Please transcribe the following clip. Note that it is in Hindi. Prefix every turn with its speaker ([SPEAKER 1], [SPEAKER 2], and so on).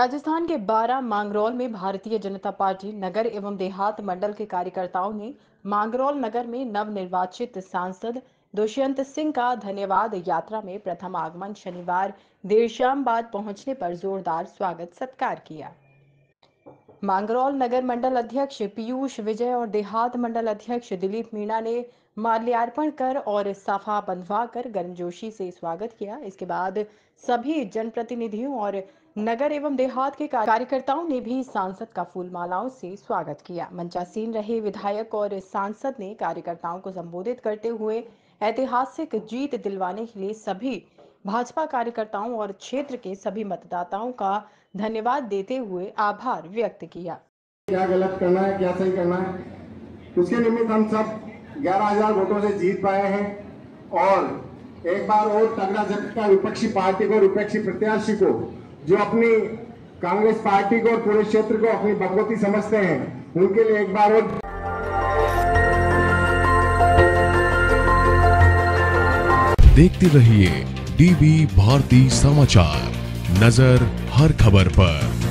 [SPEAKER 1] राजस्थान के बारा मांगरौल में भारतीय जनता पार्टी, नगर एवं देहात मंडल के कार्यकर्ताओं ने मांगरौल नगर में नवनिर्वाचित सांसद दुष्यंत सिंह का धन्यवाद यात्रा में प्रथम आगमन शनिवार देर शाम बाद पहुँचने पर जोरदार स्वागत सत्कार किया। मांगरौल नगर मंडल अध्यक्ष पीयूष विजय और देहात मंडल अध्यक्ष दिलीप मीणा ने माल्यार्पण कर और साफा बंधवा कर गर्मजोशी से स्वागत किया। इसके बाद सभी जनप्रतिनिधियों और नगर एवं देहात के कार्यकर्ताओं ने भी सांसद का फूलमालाओं से स्वागत किया। मंचासीन रहे विधायक और सांसद ने कार्यकर्ताओं को संबोधित करते हुए ऐतिहासिक जीत दिलवाने के लिए सभी भाजपा कार्यकर्ताओं और क्षेत्र के सभी मतदाताओं का धन्यवाद देते हुए आभार व्यक्त किया।
[SPEAKER 2] क्या गलत करना है, क्या सही करना है? उसके निमित्त हम सब 11,000 वोटों से जीत पाए हैं। और एक बार और तगड़ा झटका विपक्षी पार्टी को विपक्षी प्रत्याशी को जो अपनी कांग्रेस पार्टी को और पूरे क्षेत्र को अपनी भगवती समझते हैं उनके लिए एक बार और
[SPEAKER 3] देखते रहिए डीबी भारती समाचार नज़र हर खबर पर।